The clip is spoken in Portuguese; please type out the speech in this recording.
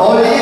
Olhe